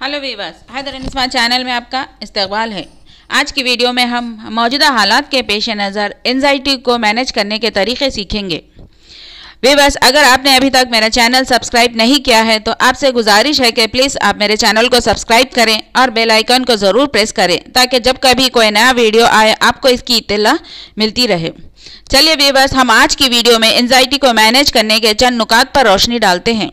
Hello viewers Haider Nisma channel में आपका इस्तकबाल है। आज की वीडियो में हम मौजूदा हालात के पेश नज़र एनजाइटी को मैनेज करने के तरीके सीखेंगे। वीवर्स अगर आपने अभी तक मेरा चैनल सब्सक्राइब नहीं किया है तो आपसे गुजारिश है कि प्लीज़ आप मेरे चैनल को सब्सक्राइब करें और बेल आइकन को ज़रूर प्रेस करें, ताकि जब कभी कोई नया वीडियो आए, आपको इसकी इतला मिलती रहे। चलिए वीवर्स हम आज की वीडियो में एनजाइटी को मैनेज करने के चंद नुकात पर रोशनी डालते हैं।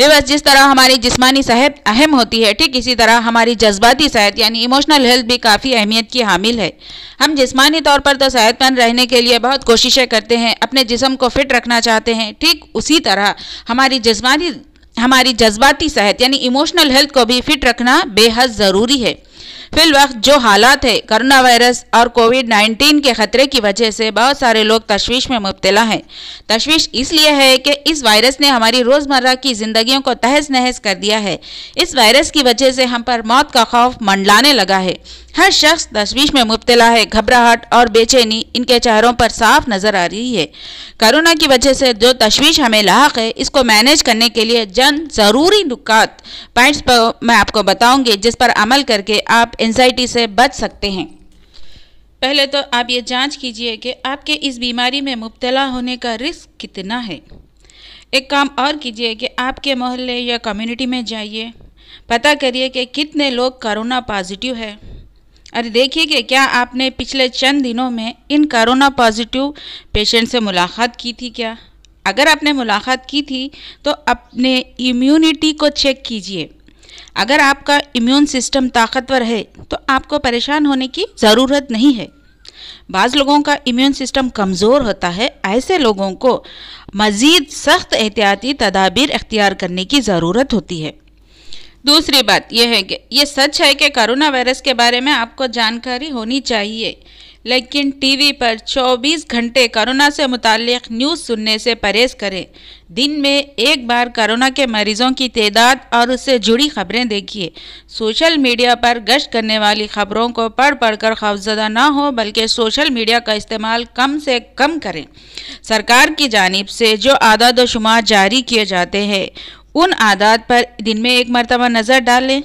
वीवर्स जिस तरह हमारी जिस्मानी सेहत अहम होती है, ठीक इसी तरह हमारी जज्बाती सेहत, यानी इमोशनल हेल्थ भी काफ़ी अहमियत की हामिल है। हम जिस्मानी तौर पर तो सेहतमंद रहने के लिए बहुत कोशिशें करते हैं, अपने जिसम को फिट रखना चाहते हैं, ठीक उसी तरह हमारी जिस्मानी, हमारी जज्बाती सेहत, यानी इमोशनल हेल्थ को भी फिट रखना बेहद ज़रूरी है। फिल वक्त जो हालात है करोना वायरस और कोविड 19 के ख़तरे की वजह से बहुत सारे लोग तशवीश में मुबतला हैं। तशवीश इसलिए है कि इस वायरस ने हमारी रोज़मर्रा की ज़िंदगियों को तहस नहस कर दिया है। इस वायरस की वजह से हम पर मौत का खौफ मंडलाने लगा है। हर शख्स तशवीश में मुबतला है, घबराहट और बेचैनी इनके चेहरों पर साफ़ नज़र आ रही है। कोरोना की वजह से जो तशवीश हमें लाक है, इसको मैनेज करने के लिए जन ज़रूरी नुकात पॉइंट्स पर मैं आपको बताऊँगी, जिस पर अमल करके आप एनजाइटी से बच सकते हैं। पहले तो आप ये जाँच कीजिए कि आपके इस बीमारी में मुबतला होने का रिस्क कितना है। एक काम और कीजिए कि आपके मोहल्ले या कम्युनिटी में जाइए। पता करिए कि कितने लोग करोना पॉजिटिव है। अरे देखिए कि क्या आपने पिछले चंद दिनों में इन कोरोना पॉजिटिव पेशेंट से मुलाकात की थी क्या? अगर आपने मुलाकात की थी तो अपने इम्यूनिटी को चेक कीजिए। अगर आपका इम्यून सिस्टम ताकतवर है तो आपको परेशान होने की ज़रूरत नहीं है। बाज़ लोगों का इम्यून सिस्टम कमज़ोर होता है, ऐसे लोगों को मज़ीद सख्त एहतियाती तदाबीर अख्तियार करने की ज़रूरत होती है। दूसरी बात यह है कि ये सच है कि कोरोना वायरस के बारे में आपको जानकारी होनी चाहिए। लेकिन टीवी पर 24 घंटे कोरोना से मुतक न्यूज़ सुनने से परहेज़ करें। दिन में एक बार कोरोना के मरीजों की तादाद और उससे जुड़ी खबरें देखिए। सोशल मीडिया पर गश्त करने वाली खबरों को पढ़ पढ़ कर खौफजदा ना हो, बल्कि सोशल मीडिया का इस्तेमाल कम से कम करें। सरकार की जानब से जो आदाद शुमार जारी किए जाते हैं उन आदात पर दिन में एक मरतबा नज़र डाल लें।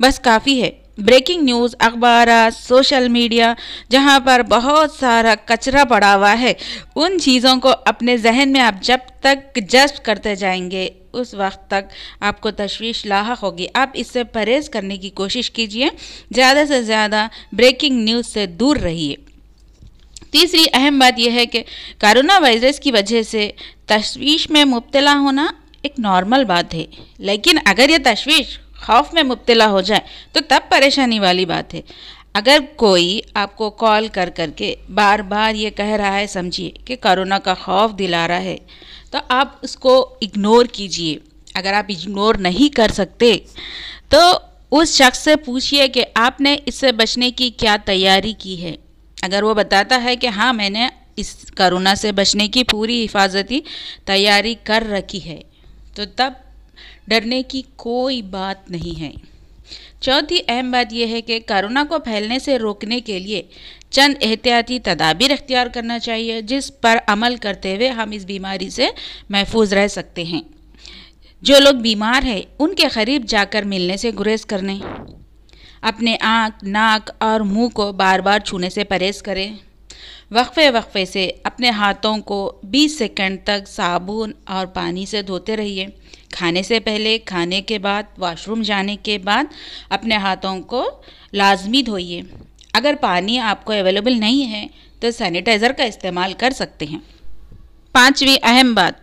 बस काफ़ी है। ब्रेकिंग न्यूज़ अखबार सोशल मीडिया, जहाँ पर बहुत सारा कचरा पड़ा हुआ है, उन चीज़ों को अपने जहन में आप जब तक जज्ब करते जाएँगे, उस वक्त तक आपको तशवीश लाक होगी। आप इससे परहेज़ करने की कोशिश कीजिए। ज़्यादा से ज़्यादा ब्रेकिंग न्यूज़ से दूर रहिए। तीसरी अहम बात यह है कि कोरोना वायरस की वजह से तशवीश में मुबतला होना एक नॉर्मल बात है। लेकिन अगर ये तशवीश खौफ में मुबतला हो जाए तो तब परेशानी वाली बात है। अगर कोई आपको कॉल कर करके बार बार ये कह रहा है, समझिए कि कोरोना का खौफ दिला रहा है तो आप उसको इग्नोर कीजिए। अगर आप इग्नोर नहीं कर सकते तो उस शख्स से पूछिए कि आपने इससे बचने की क्या तैयारी की है। अगर वो बताता है कि हाँ मैंने इस कोरोना से बचने की पूरी हिफाजती तैयारी कर रखी है तो तब डरने की कोई बात नहीं है। चौथी अहम बात यह है कि कोरोना को फैलने से रोकने के लिए चंद एहतियाती तदाबीर अख्तियार करना चाहिए, जिस पर अमल करते हुए हम इस बीमारी से महफूज रह सकते हैं। जो लोग बीमार हैं, उनके करीब जाकर मिलने से गुरेज करने। अपने आँख, नाक और मुँह को बार बार छूने से परहेज़ करें। वक्फे वक्फे से अपने हाथों को 20 सेकंड तक साबुन और पानी से धोते रहिए। खाने से पहले, खाने के बाद वॉशरूम जाने के बाद अपने हाथों को लाजमी धोइए। अगर पानी आपको अवेलेबल नहीं है तो सैनिटाइज़र का इस्तेमाल कर सकते हैं। पांचवी अहम बात,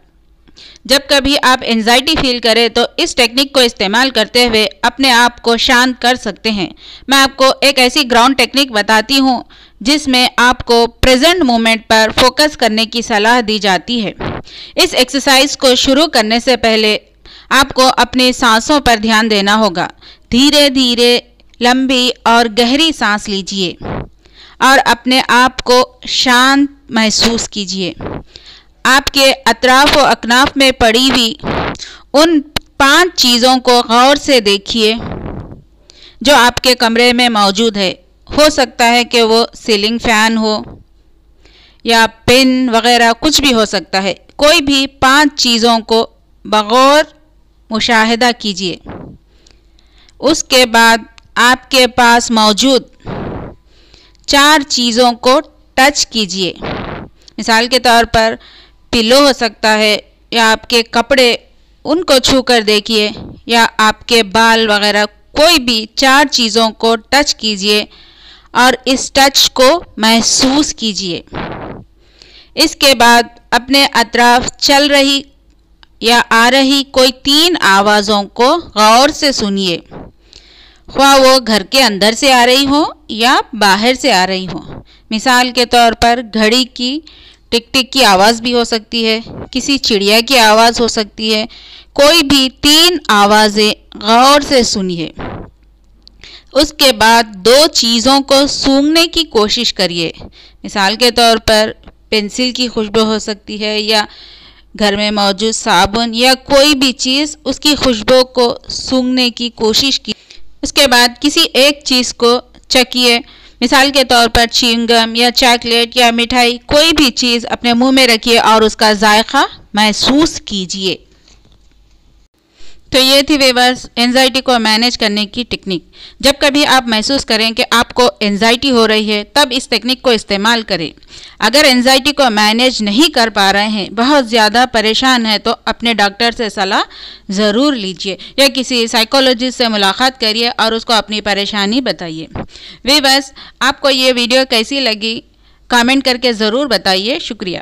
जब कभी आप एनजाइटी फील करें तो इस टेक्निक को इस्तेमाल करते हुए अपने आप को शांत कर सकते हैं। मैं आपको एक ऐसी ग्राउंड टेक्निक बताती हूँ जिसमें आपको प्रेजेंट मोमेंट पर फोकस करने की सलाह दी जाती है। इस एक्सरसाइज को शुरू करने से पहले आपको अपने सांसों पर ध्यान देना होगा। धीरे धीरे लंबी और गहरी सांस लीजिए और अपने आप को शांत महसूस कीजिए। आपके अतराफ व अकनाफ में पड़ी हुई उन पाँच चीज़ों को गौर से देखिए जो आपके कमरे में मौजूद है। हो सकता है कि वो सीलिंग फ़ैन हो या पेन वगैरह कुछ भी हो सकता है। कोई भी पाँच चीज़ों को बगौर मुशाहिदा कीजिए। उसके बाद आपके पास मौजूद चार चीज़ों को टच कीजिए। मिसाल के तौर पर पिलो हो सकता है या आपके कपड़े उनको छू कर देखिए या आपके बाल वगैरह कोई भी चार चीज़ों को टच कीजिए। और इस टच को महसूस कीजिए। इसके बाद अपने अतराफ चल रही या आ रही कोई तीन आवाज़ों को गौर से सुनिए। ख्वा वो घर के अंदर से आ रही हो या बाहर से आ रही हो। मिसाल के तौर पर घड़ी की टिक टिक की आवाज़ भी हो सकती है, किसी चिड़िया की आवाज़ हो सकती है। कोई भी तीन आवाज़ें गौर से सुनिए। उसके बाद दो चीज़ों को सूंघने की कोशिश करिए। मिसाल के तौर पर पेंसिल की खुशबू हो सकती है या घर में मौजूद साबुन या कोई भी चीज़ उसकी खुशबू को सूंघने की कोशिश की। उसके बाद किसी एक चीज़ को चखिए। मिसाल के तौर पर चिंगम या चॉकलेट या मिठाई, कोई भी चीज़ अपने मुँह में रखिए और उसका जायका महसूस कीजिए। तो ये थी वेवर्स एनजाइटी को मैनेज करने की टेक्निक जब कभी आप महसूस करें कि आपको एनजाइटी हो रही है, तब इस टेक्निक को इस्तेमाल करें. अगर एनजाइटी को मैनेज नहीं कर पा रहे हैं, बहुत ज़्यादा परेशान है तो अपने डॉक्टर से सलाह ज़रूर लीजिए या किसी साइकोलॉजिस्ट से मुलाकात करिए और उसको अपनी परेशानी बताइए. वे बस आपको ये वीडियो कैसी लगी? कमेंट करके ज़रूर बताइए. शुक्रिया.